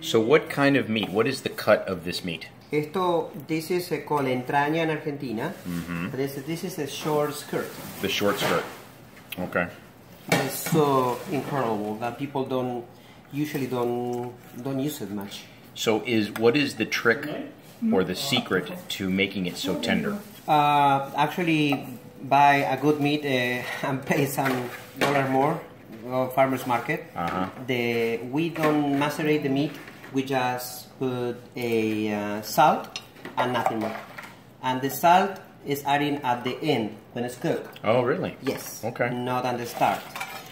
So what kind of meat? What is the cut of this meat? Esto, this is called entraña in Argentina. This, this is a short skirt. The short skirt. Okay. It's so incredible that people don't usually don't don't use it much. So is what is the trick or the secret to making it so tender? Uh, actually, buy a good meat uh, and pay some dollar more uh, farmers market. Uh-huh. The we don't macerate the meat. We just put a uh, salt and nothing more. And the salt is adding at the end when it's cooked. Oh, really? Yes. Okay. Not at the start.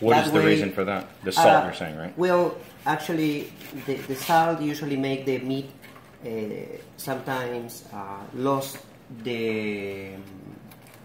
What That is the way- reason for that? The salt, Uh, you're saying, right? Well, actually, the, the salt usually make the meat uh, sometimes uh, lost the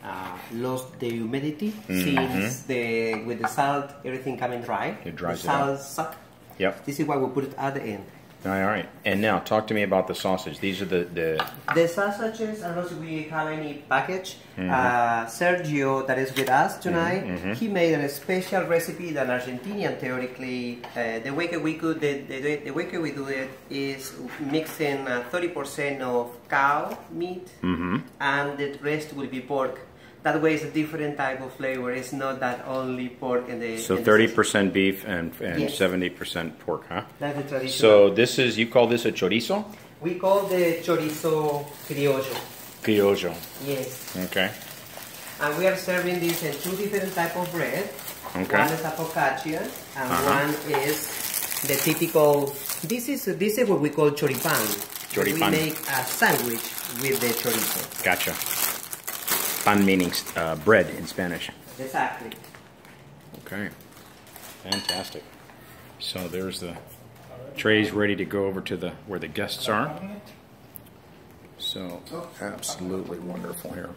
uh, lost the humidity since the with the salt everything coming dry. Mm-hmm. It dries the it salt suck. Yep. This is why we put it at the end. All right. And now talk to me about the sausage. These are the, the The sausages, I don't know if we have any package. Mm-hmm. Uh, Sergio, that is with us tonight, he made a special recipe that Argentinian theoretically, uh, the way that we could, the, the, the way that we do it is mixing uh, 30% of cow meat Mm-hmm. and the rest will be pork. That way it's a different type of flavor. It's not that only pork in the. so thirty percent beef and and Yes. seventy percent pork, huh? That's the traditional. So this is you call this a chorizo? we call the chorizo criollo. Criollo. Yes. Okay. And we are serving this in two different type of bread. Okay. One is a focaccia, and Uh-huh. one is the typical. This is this is what we call choripan. Choripan. We make a sandwich with the chorizo. Gotcha. Pan meaning uh, bread in Spanish. Exactly. Okay. Fantastic. So there's the trays ready to go over to the where the guests are. So absolutely wonderful here.